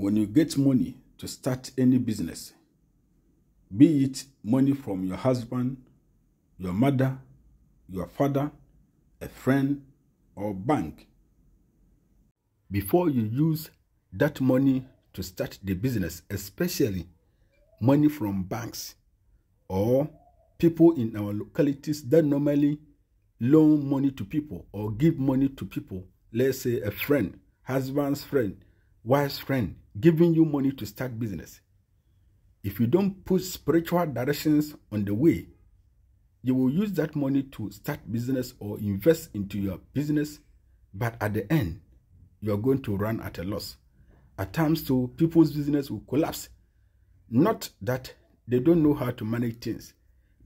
when you get money to start any business, be it money from your husband, your mother, your father, a friend, or bank, before you use that money to start the business, especially money from banks or people in our localities that normally loan money to people or give money to people, let's say a friend, husband's friend, wife's friend, giving you money to start business. If you don't put spiritual directions on the way, you will use that money to start business or invest into your business, but at the end, you are going to run at a loss. At times, too, people's business will collapse. Not that they don't know how to manage things,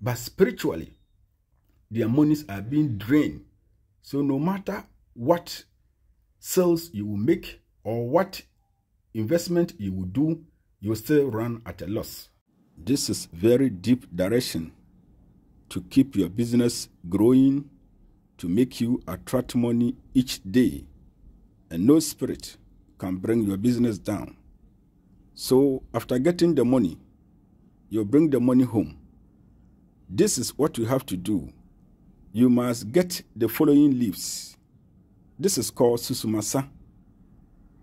but spiritually, their monies are being drained. So, no matter what sales you will make or what investment you will do, you still run at a loss. This is very deep direction to keep your business growing, to make you attract money each day and no spirit can bring your business down. So, after getting the money, you bring the money home. This is what you have to do. You must get the following leaves. This is called susumasa.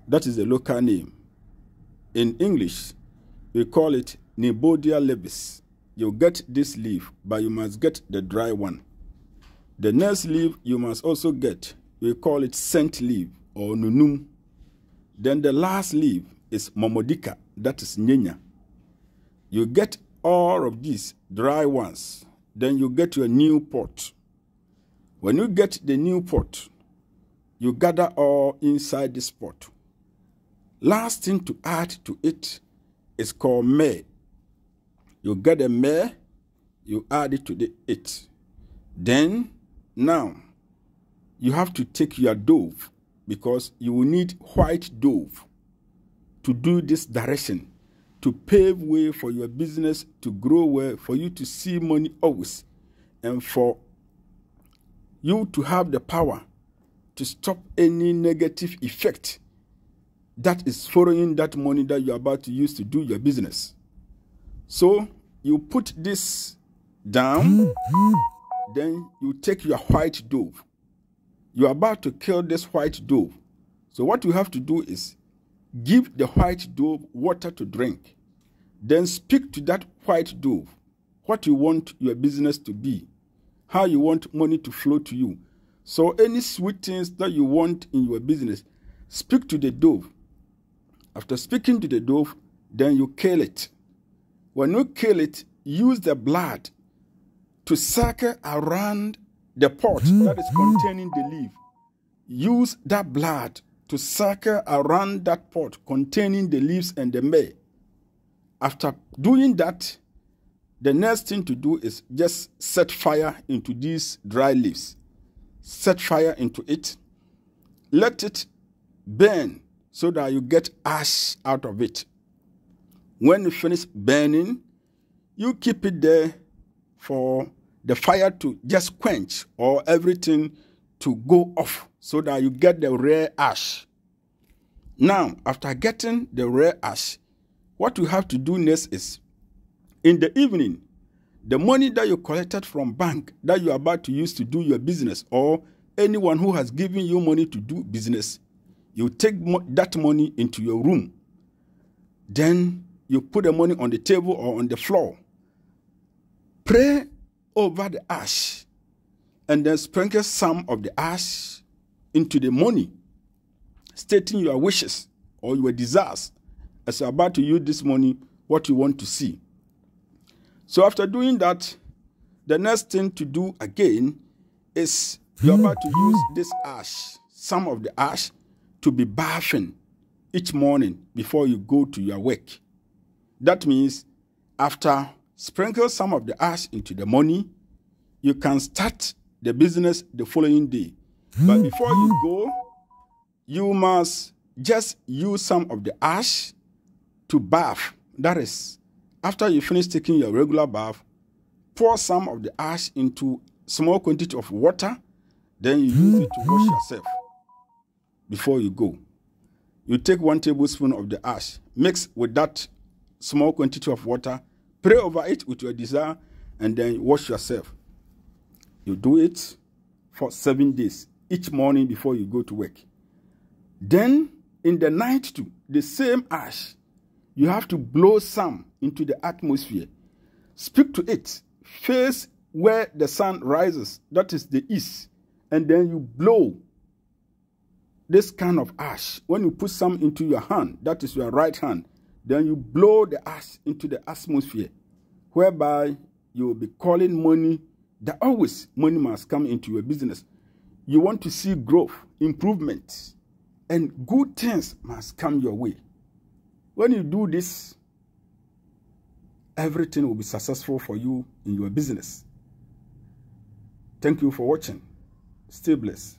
That is the local name. In English, we call it Newbouldia laevis. You get this leaf, but you must get the dry one. The next leaf you must also get, we call it scent leaf or nunum. Then the last leaf is Momordica, that is nyenya. You get all of these dry ones, then you get your new pot. When you get the new pot, you gather all inside this pot. Last thing to add to it is called meh. You get a meh, you add it to the it. Then, now, you have to take your dove because you will need white dove to do this direction to pave way for your business to grow well, for you to see money always, and for you to have the power to stop any negative effect that is following that money that you're about to use to do your business. So you put this down, then you take your white dove you're about to kill this white dove. So, what you have to do is give the white dove water to drink. Then speak to that white dove what you want your business to be, how you want money to flow to you. So, any sweet things that you want in your business, speak to the dove. After speaking to the dove, then you kill it. When you kill it, use the blood to circle around the pot hmm. that is containing the leaf. Use that blood to circle around that pot containing the leaves and the meh. After doing that, the next thing to do is just set fire into these dry leaves. Set fire into it. Let it burn so that you get ash out of it. When you finish burning, you keep it there for the fire to just quench or everything to go off so that you get the rare ash. Now, after getting the rare ash, what you have to do next is in the evening, the money that you collected from bank that you are about to use to do your business or anyone who has given you money to do business, you take mo- that money into your room. Then you put the money on the table or on the floor. Pray over the ash and then sprinkle some of the ash into the money, stating your wishes or your desires as you're about to use this money, what you want to see. So after doing that, the next thing to do again is you're about to use this ash, some of the ash, to be bathing each morning before you go to your work. That means after sprinkle some of the ash into the money. You can start the business the following day. But before you go, you must just use some of the ash to bath. That is, after you finish taking your regular bath, pour some of the ash into small quantity of water, then you use it to wash yourself before you go. You take one tablespoon of the ash, mix with that small quantity of water, pray over it with your desire, and then wash yourself. You do it for seven days, each morning before you go to work. Then, in the night, too, the same ash, you have to blow some into the atmosphere. Speak to it, face where the sun rises, that is the east, and then you blow this kind of ash. When you put some into your hand, that is your right hand, then you blow the ash into the atmosphere, whereby you will be calling money that always money must come into your business. You want to see growth, improvement, and good things must come your way. When you do this, everything will be successful for you in your business. Thank you for watching. Stay blessed.